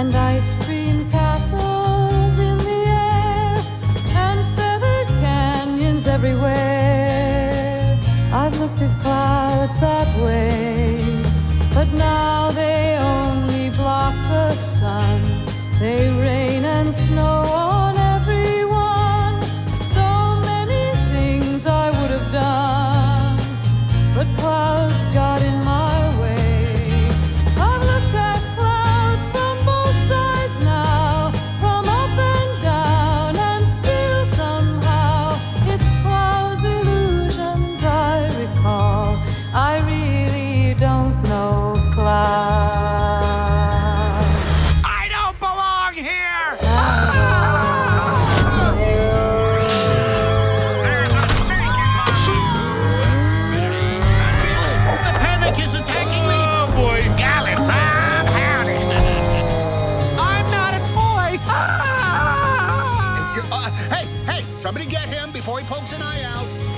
and ice cream castles in the air and feathered canyons everywhere. I've looked at clouds. Hey, somebody get him before he pokes an eye out.